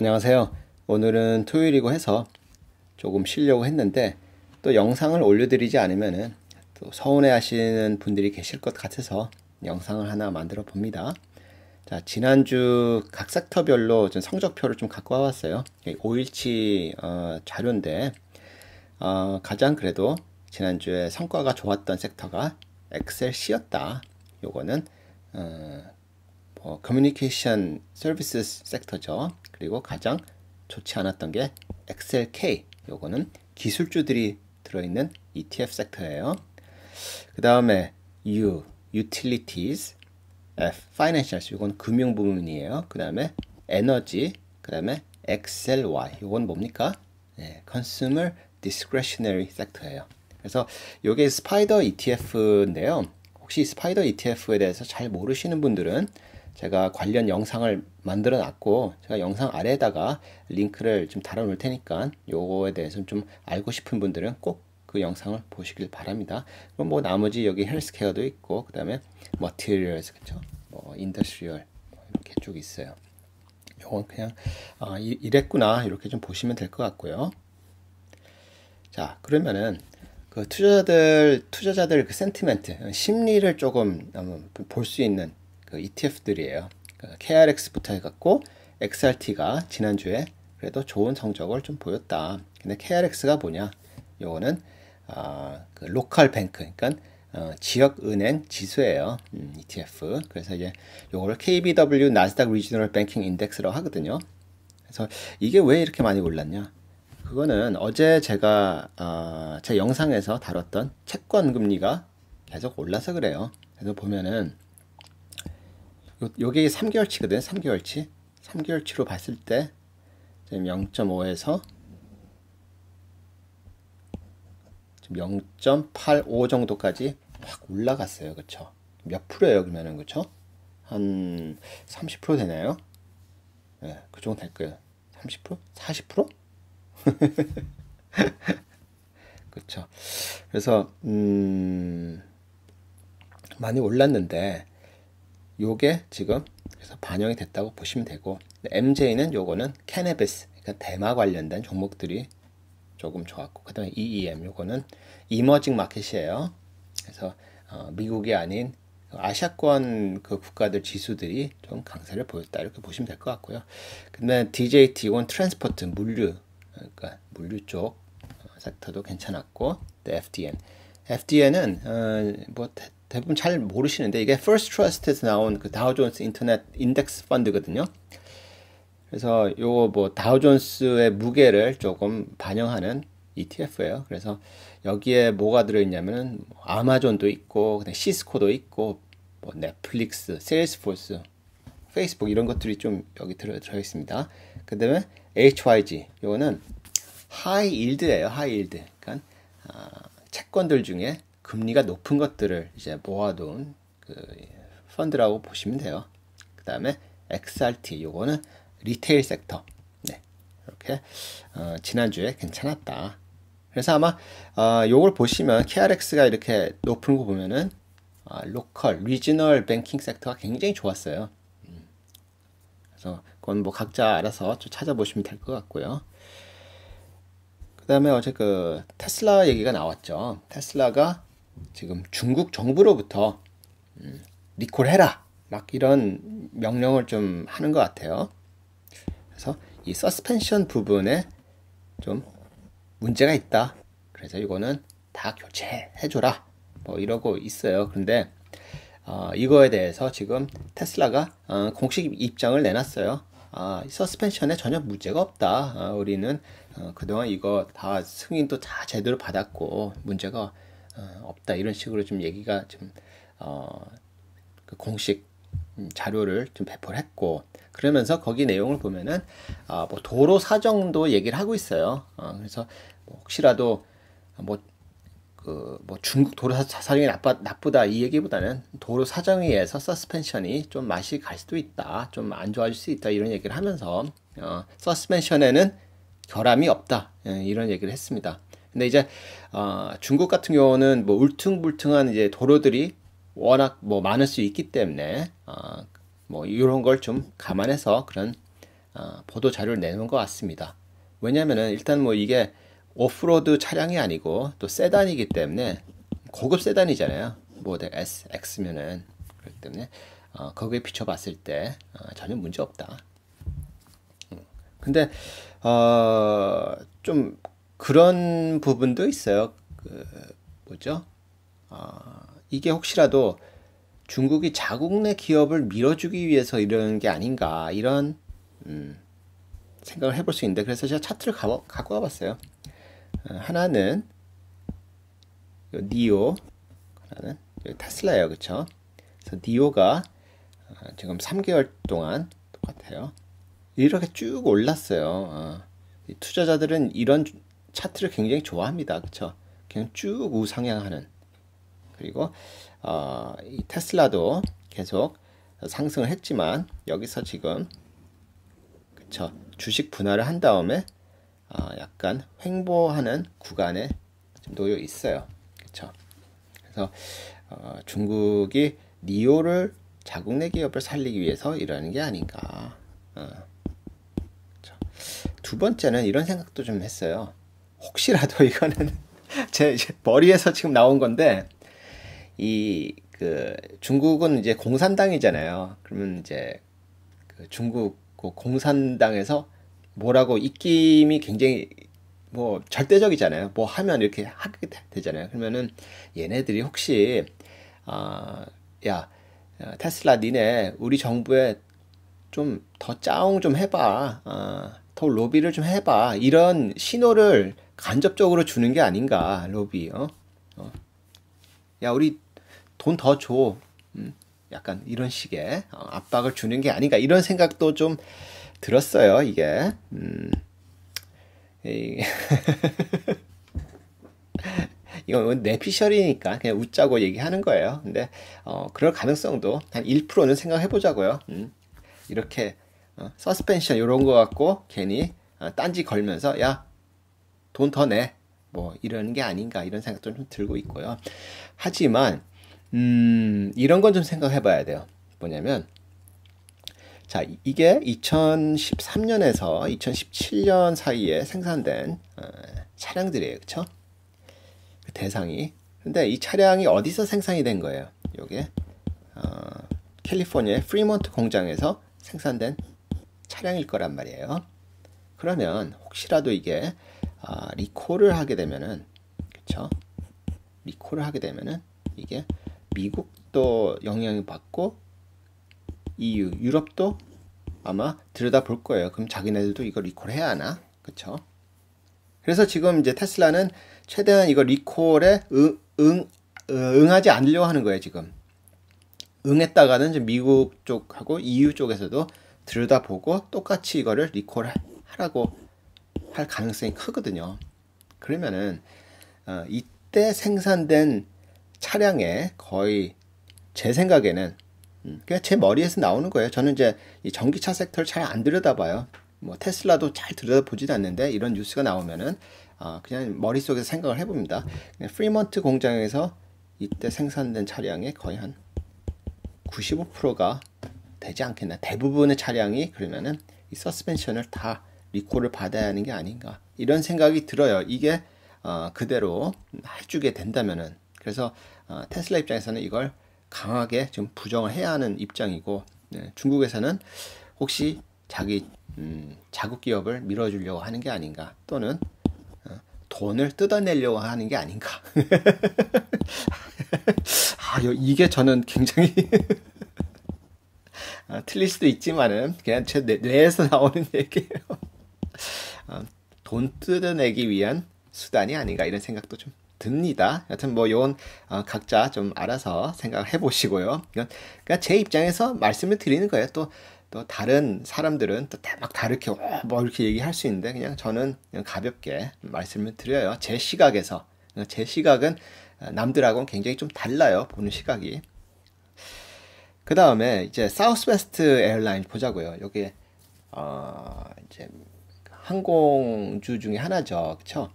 안녕하세요. 오늘은 토요일이고 해서 조금 쉬려고 했는데 또 영상을 올려드리지 않으면은 또 서운해 하시는 분들이 계실 것 같아서 영상을 하나 만들어 봅니다. 자, 지난주 각 섹터별로 좀 성적표를 좀 갖고 와봤어요. 5일치 어, 자료인데 어, 가장 그래도 지난주에 성과가 좋았던 섹터가 엑셀 C였다. 요거는 어, 뭐 커뮤니케이션 서비스 섹터죠. 그리고 가장 좋지 않았던 게 엑셀 K. 요거는 기술주들이 들어있는 ETF 섹터예요. 그 다음에 U, Utilities, F, Financials. 요건 금융 부문이에요. 그 다음에 에너지, 그 다음에 XLY. 요건 뭡니까? 네, Consumer Discretionary 섹터예요. 그래서 요게 SPDR ETF인데요. 혹시 SPDR ETF에 대해서 잘 모르시는 분들은 제가 관련 영상을 만들어 놨고 제가 영상 아래에다가 링크를 좀 달아 놓을 테니까 요거에 대해서 좀 알고 싶은 분들은 꼭 그 영상을 보시길 바랍니다. 그럼 뭐 나머지 여기 healthcare도 있고 그다음에 materials 그쵸? 뭐 industrial 뭐 이렇게 쭉 있어요. 요건 그냥 아, 이랬구나 이렇게 좀 보시면 될 것 같고요. 자 그러면은 그 투자자들 투자자들 그 sentiment 심리를 조금 볼 수 있는 그 ETF들이에요. 그 KRE부터 해갖고 XRT가 지난주에 그래도 좋은 성적을 좀 보였다. 근데 KRE가 뭐냐? 요거는 아, 그 local bank, 그러니까 어, 지역 은행 지수예요. 음, ETF. 그래서 이제 요거를 KBW Nasdaq Regional Banking Index라고 하거든요. 그래서 이게 왜 이렇게 많이 올랐냐? 그거는 어제 제가 어, 제 영상에서 다뤘던 채권 금리가 계속 올라서 그래요. 그래서 보면은 요, 요게 3개월치거든 3개월치. 3개월치로 봤을 때 지금 0.5에서 지금 0.85 정도까지 확 올라갔어요. 그쵸? 몇 프로예요 그러면은? 그쵸? 한 30% 되나요? 네, 그 정도 될 거예요. 30% 40% 그렇죠. 그래서 음 많이 올랐는데 요게 지금 그래서 반영이 됐다고 보시면 되고 MJ는 요거는 캐네비스 그러니까 대마 관련된 종목들이 조금 좋았고 그다음에 EEM 요거는 이머징 마켓이에요. 그래서 어, 미국이 아닌 아시아권 그 국가들 지수들이 좀 강세를 보였다 이렇게 보시면 될 것 같고요. 근데 DJT 이건 transport 물류 그러니까 물류 쪽 어, sector도 괜찮았고 FDN FDN은 어, 뭐 대부분 잘 모르시는데 이게 First Trust에서 나온 그 다우존스 인터넷 인덱스 펀드거든요. 그래서 요거 뭐 다우존스의 무게를 조금 반영하는 ETF예요. 그래서 여기에 뭐가 들어있냐면은 뭐 아마존도 있고 시스코도 있고 뭐 넷플릭스, 세일스포스, 페이스북 이런 것들이 좀 여기 들어 들어 있습니다. 그다음에 HYG 요거는 high yield예요. high yield. 그러니까 아, 채권들 중에 금리가 높은 것들을 이제 모아둔 그 펀드라고 보시면 돼요. 그 다음에 XRT 요거는 retail sector. 네. 이렇게 어, 지난주에 괜찮았다. 그래서 아마 어, 요걸 보시면 KRX가 이렇게 높은 거 보면은 아, local, regional banking sector가 굉장히 좋았어요. 음. 그래서 그건 뭐 각자 알아서 좀 찾아보시면 될 것 같고요. 그 다음에 어제 그 테슬라 얘기가 나왔죠. 테슬라가 지금 중국 정부로부터 음, 리콜해라 막 이런 명령을 좀 하는 것 같아요. 그래서 이 서스펜션 부분에 좀 문제가 있다. 그래서 이거는 다 교체해줘라. 뭐 이러고 있어요. 근데 어, 이거에 대해서 지금 테슬라가 어, 공식 입장을 내놨어요. 아, 서스펜션에 전혀 문제가 없다. 아, 우리는 어, 그동안 이거 다 승인도 다 제대로 받았고 문제가 어, 없다 이런 식으로 좀 얘기가 좀 어, 그 공식 자료를 좀 배포를 했고 그러면서 거기 내용을 보면은 아, 뭐 도로 사정도 얘기를 하고 있어요. 어, 그래서 뭐 혹시라도 뭐 그 뭐 중국 도로 사정이 나빠, 나쁘다 이 얘기보다는 도로 사정에 의해서 서스펜션이 좀 맛이 갈 수도 있다, 좀 안 좋아질 수 있다 이런 얘기를 하면서 어, 서스펜션에는 결함이 없다 예, 이런 얘기를 했습니다. 근데 이제 어, 중국 같은 경우는 뭐 울퉁불퉁한 이제 도로들이 워낙 뭐 많을 수 있기 때문에 어, 뭐 이런 걸 좀 감안해서 그런 어, 보도 자료를 내놓은 것 같습니다. 왜냐면은 일단 뭐 이게 오프로드 차량이 아니고 또 세단이기 때문에 고급 세단이잖아요. 모델 S, X면은 그렇기 때문에 어, 거기에 비춰봤을 때 어, 전혀 문제 없다. 음. 근데 어, 좀 그런 부분도 있어요. 그 뭐죠? 어, 이게 혹시라도 중국이 자국 내 기업을 밀어주기 위해서 이러는 게 아닌가 이런 음, 생각을 해볼 수 있는데 그래서 제가 차트를 가, 갖고 와봤어요. 어, 하나는 니오, 하나는 테슬라예요, 그렇죠? 그래서 니오가 어, 지금 3개월 동안 똑같아요. 이렇게 쭉 올랐어요. 어, 투자자들은 이런 차트를 굉장히 좋아합니다, 그렇죠? 그냥 쭉 우상향하는 그리고 어, 이 테슬라도 계속 상승을 했지만 여기서 지금 그쵸 주식 분할을 한 다음에 어, 약간 횡보하는 구간에 놓여 있어요. 그쵸 그래서 어, 중국이 니오를 자국 내 기업을 살리기 위해서 이러는 게 아닌가. 어, 두 번째는 이런 생각도 좀 했어요. 혹시라도 이거는 제 머리에서 지금 나온 건데 이 그 중국은 이제 공산당이잖아요. 그러면 이제 그 중국 그 공산당에서 뭐라고 입김이 굉장히 뭐 절대적이잖아요. 뭐 하면 이렇게 하게 되잖아요. 그러면은 얘네들이 혹시 아야 테슬라 니네 우리 정부에 좀 더 짜옹 좀 해봐. 어, 더 로비를 좀 해봐. 이런 신호를 간접적으로 주는 게 아닌가 로비. 어? 어. 야 우리 돈 더 줘. 음, 약간 이런 식의 어, 압박을 주는 게 아닌가 이런 생각도 좀 들었어요. 이게. 음, 이건 내피셜이니까 그냥 웃자고 얘기하는 거예요. 근데 어, 그럴 가능성도 한 1%는 생각해 보자고요. 음, 이렇게 어, 서스펜션 이런 거 갖고 괜히 어, 딴지 걸면서 야 돈 더 내. 뭐 이러는 게 아닌가 이런 생각도 좀 들고 있고요. 하지만 음, 이런 건 좀 생각해 봐야 돼요. 뭐냐면, 자, 이게 2013년에서 2017년 사이에 생산된 어, 차량들이에요. 그쵸? 그 대상이. 근데 이 차량이 어디서 생산이 된 거예요? 요게, 어, 캘리포니아의 프리몬트 공장에서 생산된 차량일 거란 말이에요. 그러면 혹시라도 이게 아, 리콜을 하게 되면은 그쵸? 리콜을 하게 되면은 이게 미국도 영향을 받고 EU, 유럽도 아마 들여다 볼 거예요. 그럼 자기네들도 이거 리콜해야 하나? 그쵸? 그래서 지금 이제 테슬라는 최대한 이거 리콜에 응, 응, 응하지 않으려고 하는 거예요, 지금. 응했다가는 이제 미국 쪽하고 EU 쪽에서도 들여다보고 똑같이 이거를 리콜하라고 할 가능성이 크거든요. 그러면은 어, 이때 생산된 차량에 거의 제 생각에는 음, 그냥 제 머리에서 나오는 거예요. 저는 이제 이 전기차 sector를 잘 안 들여다봐요. 뭐 테슬라도 잘 들여다보지도 않는데 이런 뉴스가 나오면은 어, 그냥 머릿속에서 생각을 해봅니다. 프리먼트 공장에서 이때 생산된 차량의 거의 한 95%가 되지 않겠나. 대부분의 차량이 그러면은 이 서스펜션을 다 리콜을 받아야 하는 게 아닌가. 이런 생각이 들어요. 이게 어, 그대로 해주게 된다면은 그래서 어, 테슬라 입장에서는 이걸 강하게 좀 부정을 해야 하는 입장이고 네, 중국에서는 혹시 자기 음, 자국 기업을 밀어주려고 하는 게 아닌가 또는 어, 돈을 뜯어내려고 하는 게 아닌가 아 이게 저는 굉장히 아, 틀릴 수도 있지만은 그냥 제 뇌에서 나오는 얘기예요 어, 돈 뜯어내기 위한 수단이 아닌가 이런 생각도 좀 듭니다. 여튼 뭐 요건 어, 각자 좀 알아서 생각을 해보시고요. 이건 그러니까 제 입장에서 말씀을 드리는 거예요. 또 또 다른 사람들은 또 막 다르게 어, 뭐 이렇게 얘기할 수 있는데 그냥 저는 그냥 가볍게 말씀을 드려요. 제 시각에서 제 시각은 남들하고는 굉장히 좀 달라요. 보는 시각이. 그 다음에 이제 사우스웨스트 에어라인 보자고요. 여기 어 이제 항공주 중에 하나죠, 그렇죠?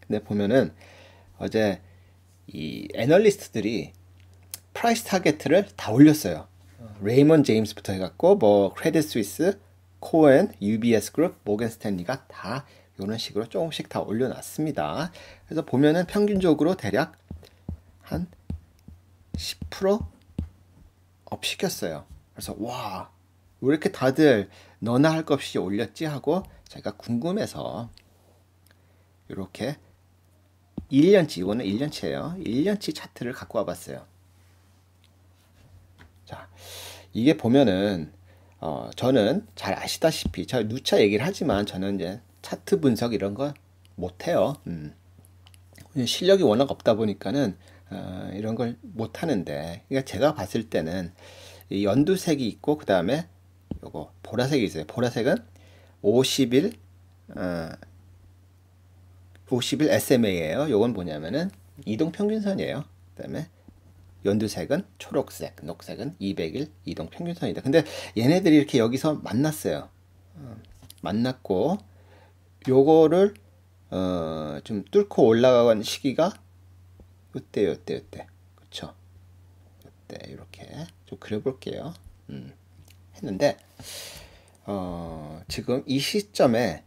근데 보면은 어제 이 애널리스트들이 price target을 다 올렸어요. 레이먼 제임스부터 해갖고 뭐 크레딧 스위스, 코엔, UBS 그룹, 모겐 스탠리가 다 이런 식으로 조금씩 다 올려놨습니다. 그래서 보면은 평균적으로 대략 한 10%업 시켰어요. 그래서 와, 왜 이렇게 다들 너나 할 것 없이 올렸지 하고 제가 궁금해서 이렇게 1년치, 이거는 1년치예요. 1년치 차트를 갖고 와봤어요. 자, 이게 보면은 어, 저는 잘 아시다시피 저 누차 얘기를 하지만 저는 이제 차트 분석 이런 거 못해요. 음. 실력이 워낙 없다 보니까는 어, 이런 걸 못하는데 그러니까 제가 봤을 때는 이 연두색이 있고 그 다음에 요거 보라색이 있어요. 보라색은 50일 어, 50일 SMA예요. 요건 뭐냐면은 이동 평균선이에요. 그다음에 연두색은 초록색, 녹색은 200일 이동 평균선이다. 근데 얘네들이 이렇게 여기서 만났어요. 어, 만났고 요거를 어, 좀 뚫고 올라간 시기가 요때 요때 요때 그쵸 요때 이렇게 좀 그려볼게요 음, 했는데 어, 지금 이 시점에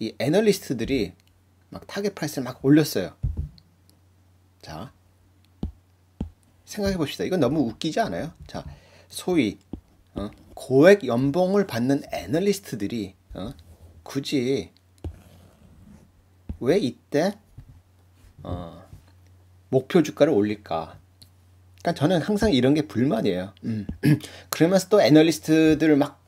이 애널리스트들이 막 target price를 막 올렸어요. 자 생각해 봅시다. 이건 너무 웃기지 않아요? 자 소위 어, 고액 연봉을 받는 애널리스트들이 어, 굳이 왜 이때 어, 목표 주가를 올릴까? 그러니까 저는 항상 이런 게 불만이에요. 음. 그러면서 또 애널리스트들 막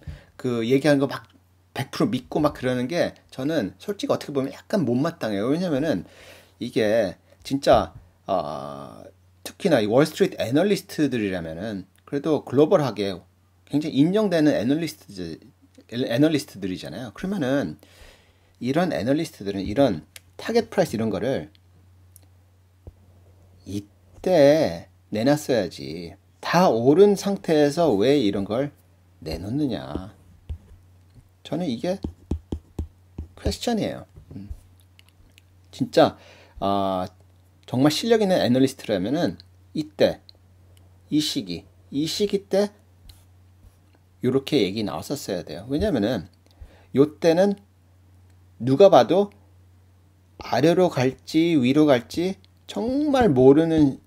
그 얘기하는 거 막 100% 믿고 막 그러는 게 저는 솔직히 어떻게 보면 약간 못마땅해요. 왜냐면은 이게 진짜 어, 특히나 이 월스트리트 애널리스트들이라면은 그래도 글로벌하게 굉장히 인정되는 애널리스트 애널리스트들이잖아요. 그러면은 이런 애널리스트들은 이런 target price 이런 거를 이때 내놨어야지. 다 오른 상태에서 왜 이런 걸 내놓느냐. 저는 이게 퀘스천이에요. 음. 진짜 아, 정말 실력 있는 애널리스트라면은 이때 이 시기 이 시기 때 이렇게 얘기 나왔었어야 돼요. 왜냐면은 요때는 누가 봐도 아래로 갈지 위로 갈지 정말 모르는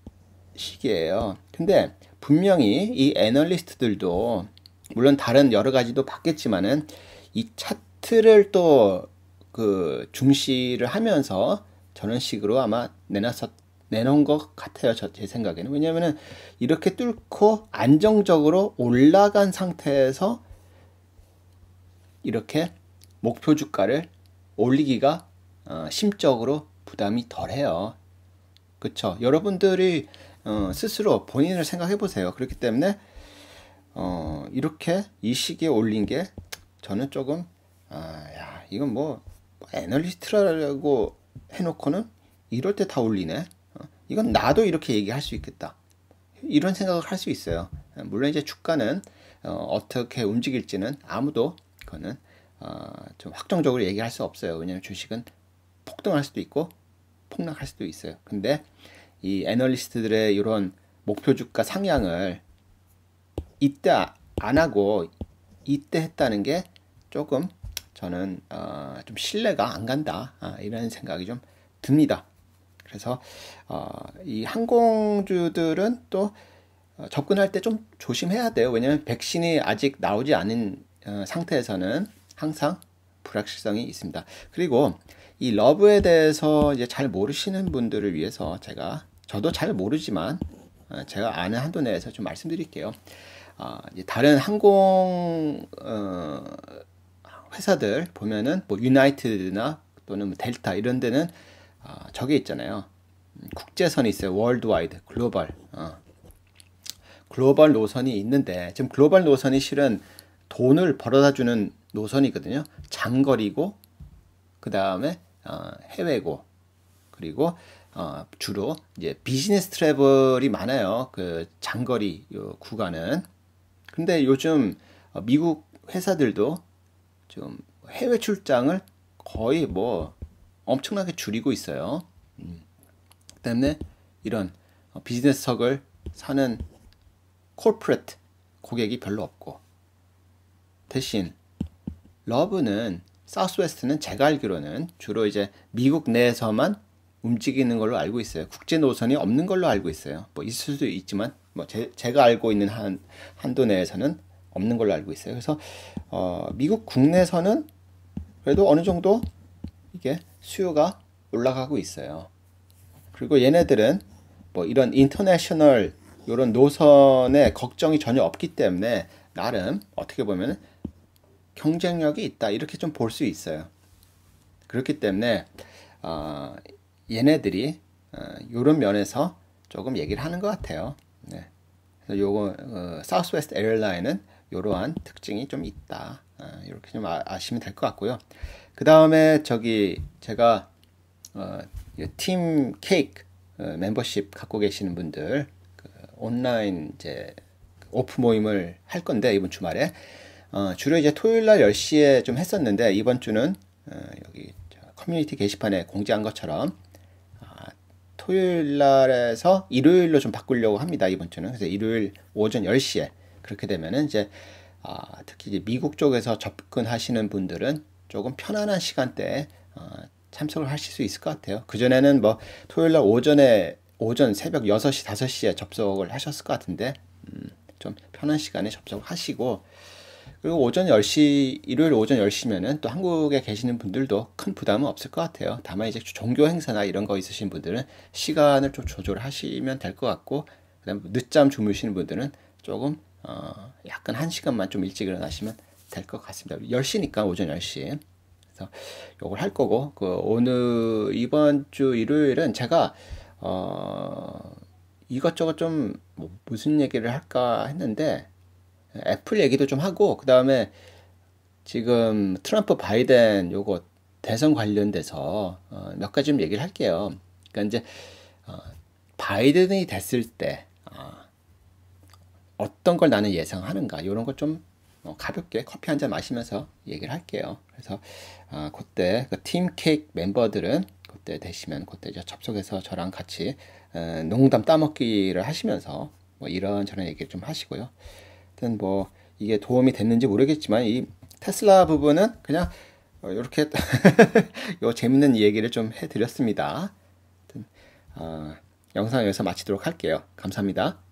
시기예요. 근데 분명히 이 애널리스트들도 물론 다른 여러 가지도 봤겠지만은 이 차트를 또 그 중시를 하면서 저런 식으로 아마 내놨었 내놓은 것 같아요. 저, 제 생각에는. 왜냐면은 이렇게 뚫고 안정적으로 올라간 상태에서 이렇게 목표 주가를 올리기가 어, 심적으로 부담이 덜해요. 그쵸? 여러분들이 어, 스스로 본인을 생각해 보세요. 그렇기 때문에 어, 이렇게 이 시기에 올린 게 저는 조금 아, 야 이건 뭐 애널리스트라고 해놓고는 이럴 때 다 올리네. 어, 이건 나도 이렇게 얘기할 수 있겠다. 이런 생각을 할 수 있어요. 물론 이제 주가는 어, 떻게 움직일지는 아무도 그거는 어, 좀 확정적으로 얘기할 수 없어요. 왜냐하면 주식은 폭등할 수도 있고 폭락할 수도 있어요. 근데 이 애널리스트들의 이런 목표 주가 상향을 이때 안 하고 이때 했다는 게 조금 저는 어, 좀 신뢰가 안 간다 아, 이런 생각이 좀 듭니다. 그래서 어, 이 항공주들은 또 어, 접근할 때 좀 조심해야 돼요. 왜냐하면 백신이 아직 나오지 않은 어, 상태에서는 항상 불확실성이 있습니다. 그리고 이 LUV에 대해서 이제 잘 모르시는 분들을 위해서 제가 저도 잘 모르지만 어, 제가 아는 한도 내에서 좀 말씀드릴게요. 어, 다른 항공 어, 회사들 보면은 뭐 유나이티드나 또는 뭐 델타 이런 데는 어, 저게 있잖아요. 국제선이 있어요. worldwide, 글로벌. 어. 글로벌 노선이 있는데 지금 글로벌 노선이 실은 돈을 벌어다 주는 노선이거든요. 장거리고 그 다음에 어, 해외고 그리고 어, 주로 이제 비즈니스 트래블이 많아요. 그 장거리 요 구간은. 근데 요즘 어, 미국 회사들도 좀 해외 출장을 거의 뭐 엄청나게 줄이고 있어요. 음. 때문에 이런 어, 비즈니스석을 사는 콜프레트 고객이 별로 없고 대신 러브는 사우스웨스트는 제가 알기로는 주로 이제 미국 내에서만 움직이는 걸로 알고 있어요. 국제 노선이 없는 걸로 알고 있어요. 뭐 있을 수도 있지만 뭐 제, 제가 알고 있는 한 한도 내에서는 없는 걸로 알고 있어요. 그래서 어, 미국 국내에서는 그래도 어느 정도 이게 수요가 올라가고 있어요. 그리고 얘네들은 뭐 이런 international 이런 노선에 걱정이 전혀 없기 때문에 나름 어떻게 보면 경쟁력이 있다 이렇게 좀 볼 수 있어요. 그렇기 때문에 어, 얘네들이 어, 이런 면에서 조금 얘기를 하는 것 같아요. 네. 그래서 요거 어, 사우스웨스트 에어라인은 이러한 특징이 좀 있다. 어, 이렇게 좀 아, 시면 될 것 같고요. 그 다음에 저기 제가 어, 팀 케이크 어, 멤버십 갖고 계시는 분들 그 온라인 이제 오프 모임을 할 건데 이번 주말에 어, 주로 이제 토요일 날 10시에 좀 했었는데 이번 주는 어, 여기 커뮤니티 게시판에 공지한 것처럼 아, 토요일 날에서 일요일로 좀 바꾸려고 합니다. 이번 주는. 그래서 일요일 오전 10시에 그렇게 되면은 이제 아, 특히 이제 미국 쪽에서 접근하시는 분들은 조금 편안한 시간대에 어, 참석을 하실 수 있을 것 같아요. 그전에는 뭐 토요일 날 오전에 오전 새벽 6시, 5시에 접속을 하셨을 것 같은데 음, 좀 편한 시간에 접속을 하시고 그리고 오전 10시, 일요일 오전 10시면은 또 한국에 계시는 분들도 큰 부담은 없을 것 같아요. 다만 이제 종교 행사나 이런 거 있으신 분들은 시간을 좀 조절하시면 될 것 같고, 그 다음 늦잠 주무시는 분들은 조금, 어, 약간 한 시간만 좀 일찍 일어나시면 될 것 같습니다. 10시니까 오전 10시. 그래서 요걸 할 거고, 그 오늘, 이번 주 일요일은 제가, 어, 이것저것 좀 뭐 무슨 얘기를 할까 했는데, 애플 얘기도 좀 하고 그 다음에 지금 트럼프 바이든 요거 대선 관련돼서 어, 몇 가지 좀 얘기를 할게요. 그러니까 이제 어, 바이든이 됐을 때 어, 떤걸 나는 예상하는가 이런 걸좀 어, 가볍게 커피 한 잔 마시면서 얘기를 할게요. 그래서 어, 그때 그 팀 케이크 멤버들은 그때 되시면 그때 이제 접속해서 저랑 같이 어, 농담 따먹기를 하시면서 뭐 이런 저런 얘기를 좀 하시고요. 하여튼 뭐 이게 도움이 됐는지 모르겠지만 이 테슬라 부분은 그냥 이렇게 요 재밌는 얘기를 좀 해드렸습니다. 하여튼 어, 영상 여기서 마치도록 할게요. 감사합니다.